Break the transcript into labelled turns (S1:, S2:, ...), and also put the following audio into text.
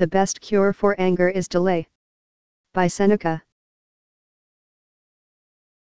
S1: The best cure for anger is delay. By Seneca.